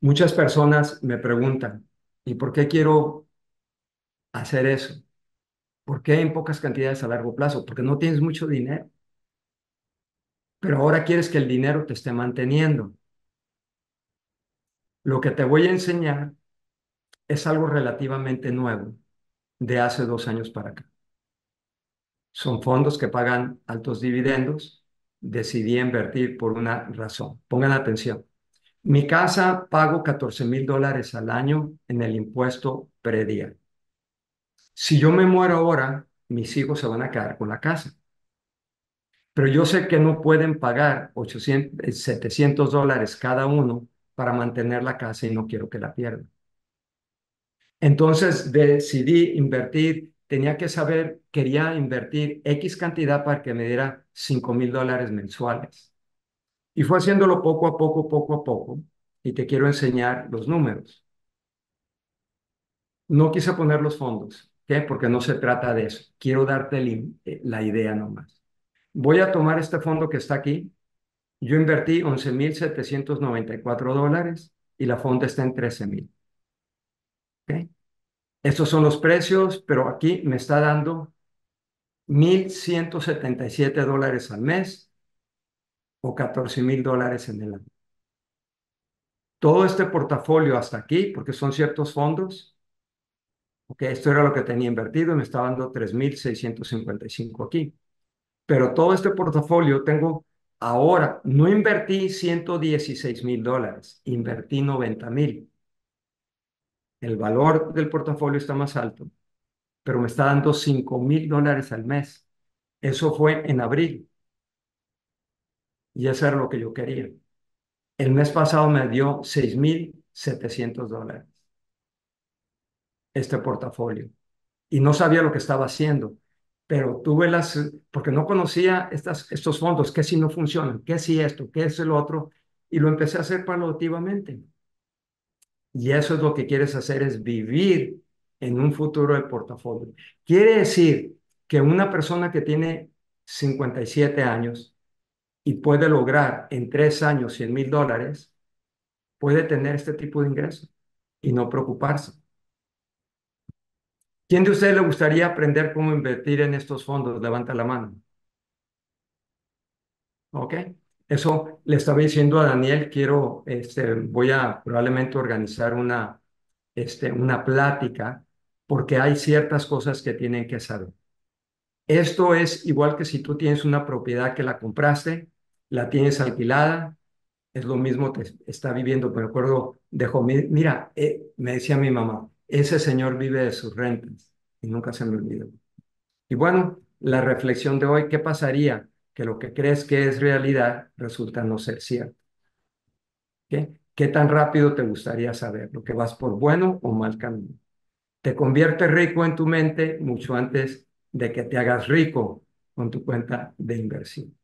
Muchas personas me preguntan, ¿y por qué quiero hacer eso? ¿Por qué en pocas cantidades a largo plazo? Porque no tienes mucho dinero, pero ahora quieres que el dinero te esté manteniendo. Lo que te voy a enseñar es algo relativamente nuevo de hace dos años para acá. Son fondos que pagan altos dividendos. Decidí invertir por una razón. Pongan atención. Mi casa pago 14 mil dólares al año en el impuesto predial. Si yo me muero ahora, mis hijos se van a quedar con la casa. Pero yo sé que no pueden pagar 800, 700 dólares cada uno para mantener la casa y no quiero que la pierdan. Entonces decidí invertir, tenía que saber, quería invertir X cantidad para que me diera 5 mil dólares mensuales. Y fue haciéndolo poco a poco, poco a poco, y te quiero enseñar los números. No quise poner los fondos, ¿qué? Porque no se trata de eso. Quiero darte eh, la idea nomás. Voy a tomar este fondo que está aquí. Yo invertí 11.794 dólares y la fonda está en 13.000. ¿Okay? Estos son los precios, pero aquí me está dando 1.177 dólares al mes o 14.000 dólares en el año. Todo este portafolio hasta aquí, porque son ciertos fondos, ok, esto era lo que tenía invertido y me está dando 3.655 aquí. Pero todo este portafolio tengo ahora, no invertí 116 mil dólares, invertí 90 mil. El valor del portafolio está más alto, pero me está dando 5 mil dólares al mes. Eso fue en abril. Y eso era lo que yo quería. El mes pasado me dio 6.700 dólares este portafolio. Y no sabía lo que estaba haciendo, pero tuve las, porque no conocía estas, estos fondos, qué si no funcionan, qué si esto, qué es el otro, y lo empecé a hacer paulativamente. Y eso es lo que quieres hacer, es vivir en un futuro de portafolio. Quiere decir que una persona que tiene 57 años y puede lograr en tres años 100 mil dólares, puede tener este tipo de ingreso y no preocuparse. ¿Quién de ustedes le gustaría aprender cómo invertir en estos fondos? Levanta la mano. ¿Ok? Eso le estaba diciendo a Daniel, quiero, este, voy a probablemente organizar una, este, una plática porque hay ciertas cosas que tienen que saber. Esto es igual que si tú tienes una propiedad que la compraste, la tienes alquilada, es lo mismo que está viviendo. Me acuerdo, dejó, mira, eh, me decía mi mamá, ese señor vive de sus rentas y nunca se me olvidó. Y bueno, la reflexión de hoy, ¿qué pasaría? que lo que crees que es realidad resulta no ser cierto. ¿Qué? ¿Qué tan rápido te gustaría saber? ¿Lo que vas por bueno o mal camino? Te conviertes rico en tu mente mucho antes de que te hagas rico con tu cuenta de inversión.